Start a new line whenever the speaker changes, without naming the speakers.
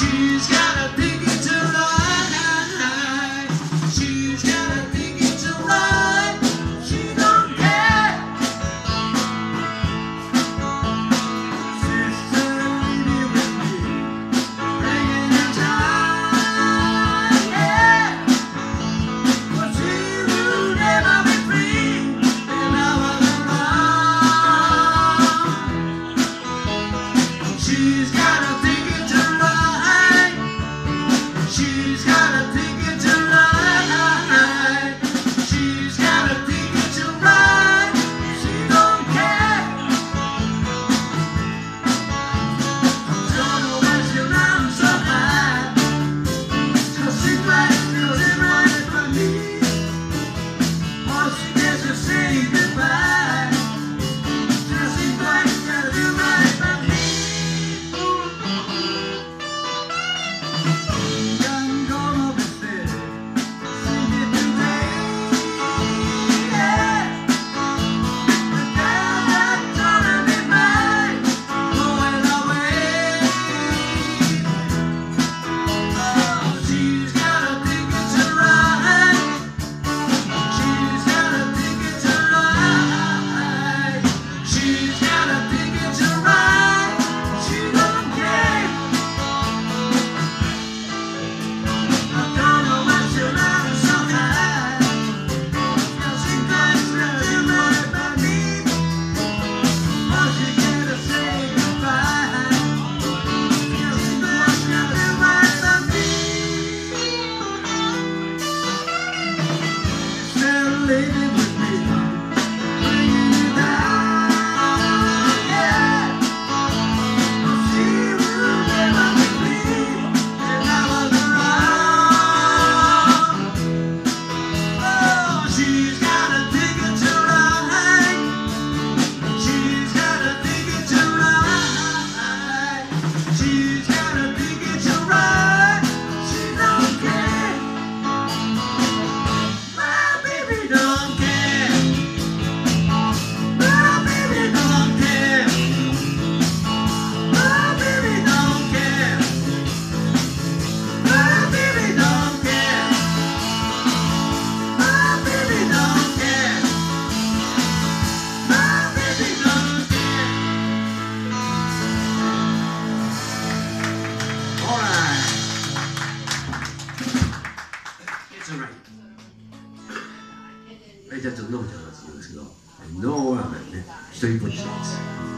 She's got she's はい。じゃあちょっとノゃですけどノーはね。一人ぼっちです